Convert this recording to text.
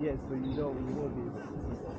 yes, but you know you won't be able to see that.